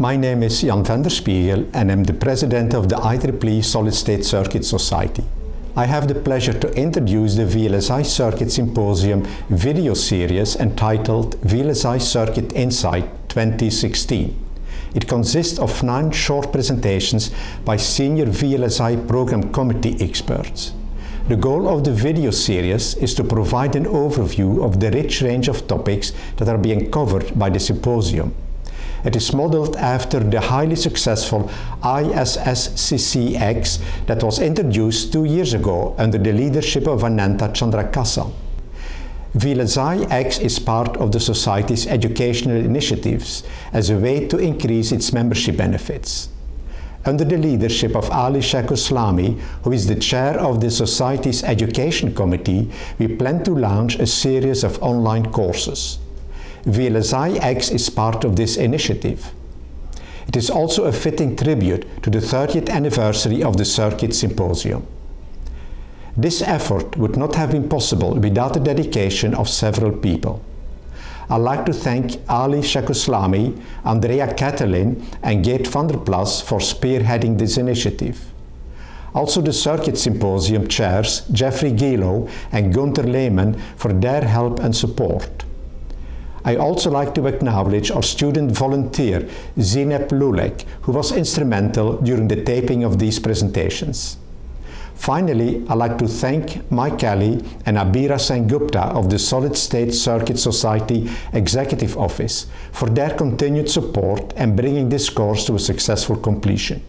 My name is Jan van der Spiegel and I'm the president of the IEEE Solid State Circuit Society. I have the pleasure to introduce the VLSI Circuit Symposium video series entitled VLSI Circuit Insight 2016. It consists of nine short presentations by senior VLSI program committee experts. The goal of the video series is to provide an overview of the rich range of topics that are being covered by the symposium. It is modeled after the highly successful ISSCCX that was introduced two years ago under the leadership of Anantha Chandrakasan. VLSI X is part of the Society's educational initiatives as a way to increase its membership benefits. Under the leadership of Ali Sheikholeslami, who is the chair of the Society's Education Committee, we plan to launch a series of online courses. VLSI X is part of this initiative. It is also a fitting tribute to the 30th anniversary of the Circuit Symposium. This effort would not have been possible without the dedication of several people. I'd like to thank Ali Sheikholeslami, Andreia Cathelin and Geert van der Plas for spearheading this initiative. Also the Circuit Symposium chairs Jeffrey Gealow and Gunther Lehmann for their help and support. I also like to acknowledge our student volunteer Zineb Lulek, who was instrumental during the taping of these presentations. Finally, I'd like to thank Mike Kelly and Abira Sengupta of the Solid State Circuit Society Executive Office for their continued support and bringing this course to a successful completion.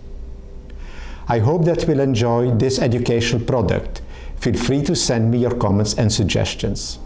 I hope that you'll enjoy this educational product. Feel free to send me your comments and suggestions.